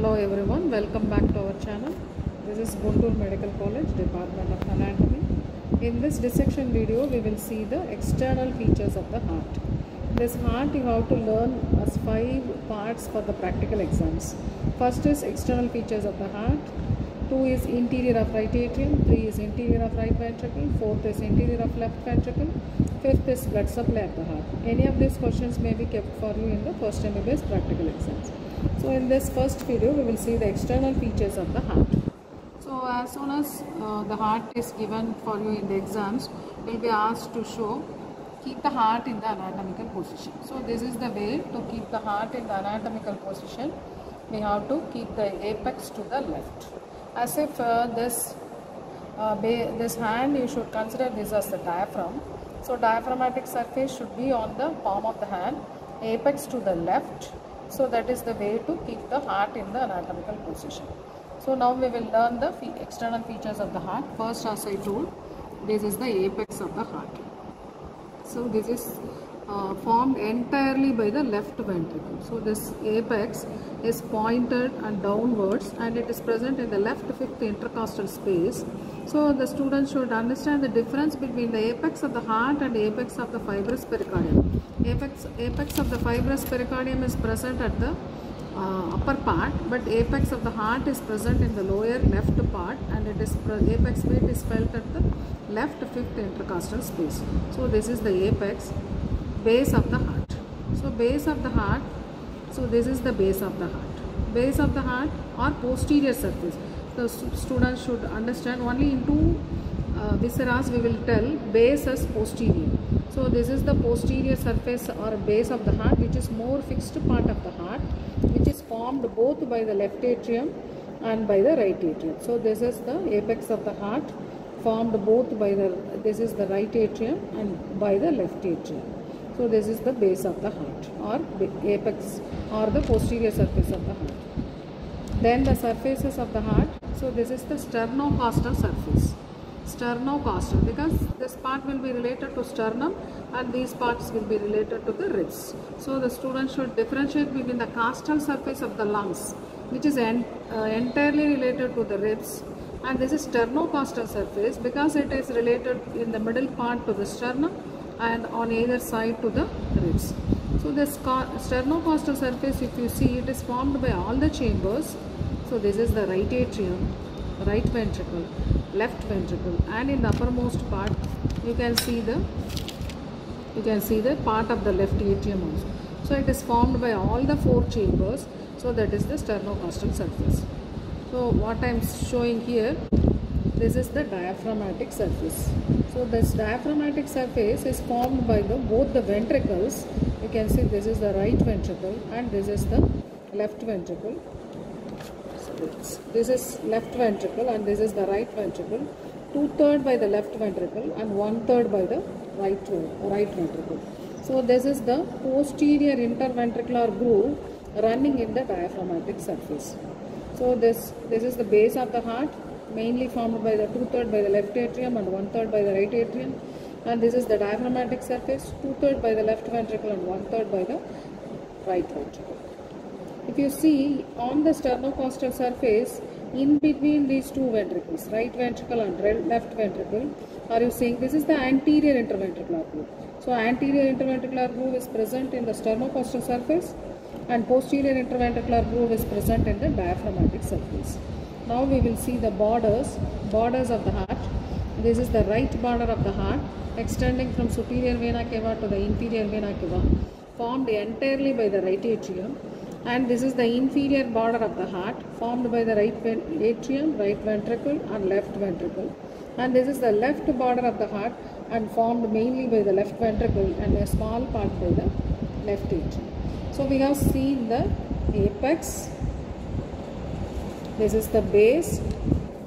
Hello everyone, welcome back to our channel. This is Guntur Medical College, Department of Anatomy. In this dissection video, we will see the external features of the heart. This heart you have to learn as five parts for the practical exams. First is external features of the heart. Two is interior of right atrium. Three is interior of right ventricle. Fourth is interior of left ventricle. Fifth is blood supply of the heart. Any of these questions may be kept for you in the first MBBS practical exams. So in this first video, we will see the external features of the heart. So as soon as uh, the heart is given for you in the exams, you will be asked to show keep the heart in the anatomical position. So this is the way to keep the heart in the anatomical position. We have to keep the apex to the left. As if uh, this uh, this hand you should consider this as the diaphragm. So diaphragmatic surface should be on the palm of the hand, apex to the left. So that is the way to keep the heart in the anatomical position. So now we will learn the fe- external features of the heart. First as I told, this is the apex of the heart. So this is uh, formed entirely by the left ventricle. So this apex is pointed and downwards and it is present in the left fifth intercostal space. So the students should understand the difference between the apex of the heart and apex of the fibrous pericardium. Apex, apex of the fibrous pericardium is present at the uh, upper part but apex of the heart is present in the lower left part and it is apex weight is felt at the left fifth intercostal space so this is the apex base of the heart. So base of the heart so this is the base of the heart. Base of the heart or posterior surface. The stu- students should understand only in two uh, we will tell base as posterior. So this is the posterior surface or base of the heart which is more fixed part of the heart which is formed both by the left atrium and by the right atrium. So this is the apex of the heart formed both by the this is the right atrium and by the left atrium so this is the base of the heart or apex or the posterior surface of the heart. Then the surfaces of the heart. So this is the sternocostal surface. Sternocostal because this part will be related to sternum and these parts will be related to the ribs. So the student should differentiate between the costal surface of the lungs which is en- uh, entirely related to the ribs and this is sternocostal surface because it is related in the middle part to the sternum and on either side to the ribs. So this co- sternocostal surface if you see it is formed by all the chambers. So this is the right atrium right ventricle left ventricle and in the uppermost part you can see the you can see the part of the left atrium also. So it is formed by all the four chambers. So that is the sternocostal surface. So what i am showing here this is the diaphragmatic surface. So this diaphragmatic surface is formed by the both the ventricles. You can see this is the right ventricle and this is the left ventricle. So this, is left ventricle and this is the right ventricle. Two third by the left ventricle and one third by the right right ventricle. So this is the posterior interventricular groove running in the diaphragmatic surface. So this this is the base of the heart mainly formed by the two third by the left atrium and one third by the right atrium and this is the diaphragmatic surface two third by the left ventricle and one third by the right ventricle if you see on the sternocostal surface, in between these two ventricles, right ventricle and left ventricle, are you seeing this is the anterior interventricular groove. So anterior interventricular groove is present in the sternocostal surface and posterior interventricular groove is present in the diaphragmatic surface. Now we will see the borders, borders of the heart. This is the right border of the heart extending from superior vena cava to the inferior vena cava formed entirely by the right atrium and this is the inferior border of the heart formed by the right atrium, right ventricle and left ventricle and this is the left border of the heart and formed mainly by the left ventricle and a small part by the left atrium. So we have seen the apex, this is the base,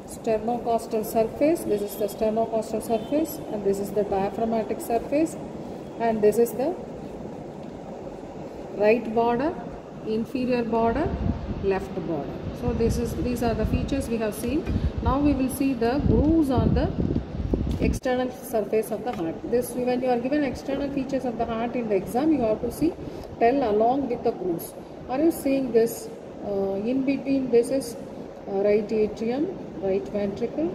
sternocostal surface, this is the sternocostal surface and this is the diaphragmatic surface and this is the right border inferior border left border. So this is these are the features we have seen. Now we will see the grooves on the external surface of the heart. This when you are given external features of the heart in the exam you have to see tell along with the grooves. Are you seeing this uh, in between this is right atrium right ventricle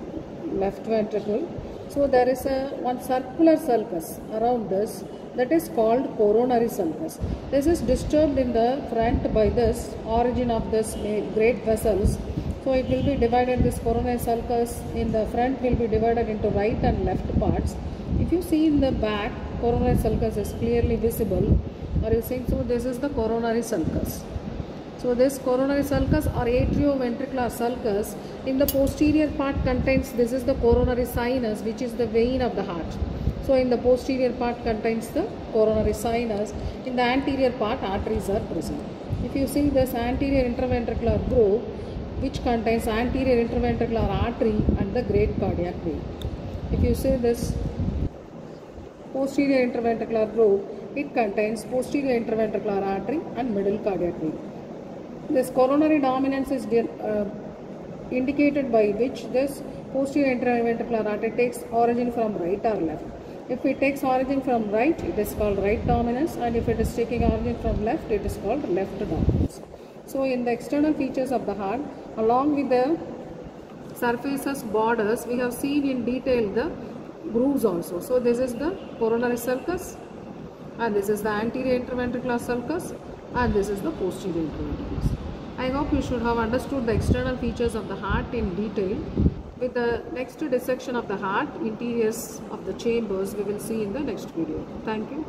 left ventricle. So there is a one circular sulcus around this that is called coronary sulcus. This is disturbed in the front by this origin of this great vessels. So it will be divided this coronary sulcus. In the front will be divided into right and left parts. If you see in the back coronary sulcus is clearly visible. Are you seeing? So this is the coronary sulcus so this coronary sulcus or atrioventricular sulcus in the posterior part contains this is the coronary sinus which is the vein of the heart. So in the posterior part contains the coronary sinus. In the anterior part arteries are present. If you see this anterior interventricular groove which contains anterior interventricular artery and the great cardiac vein. If you see this posterior interventricular groove it contains posterior interventricular artery and middle cardiac vein. This coronary dominance is uh, indicated by which this posterior interventricular artery takes origin from right or left. If it takes origin from right, it is called right dominance and if it is taking origin from left, it is called left dominance. So in the external features of the heart, along with the surfaces borders, we have seen in detail the grooves also. So this is the coronary sulcus and this is the anterior interventricular sulcus and this is the posterior interventriculus. I hope you should have understood the external features of the heart in detail. With the next dissection of the heart, interiors of the chambers, we will see in the next video. Thank you.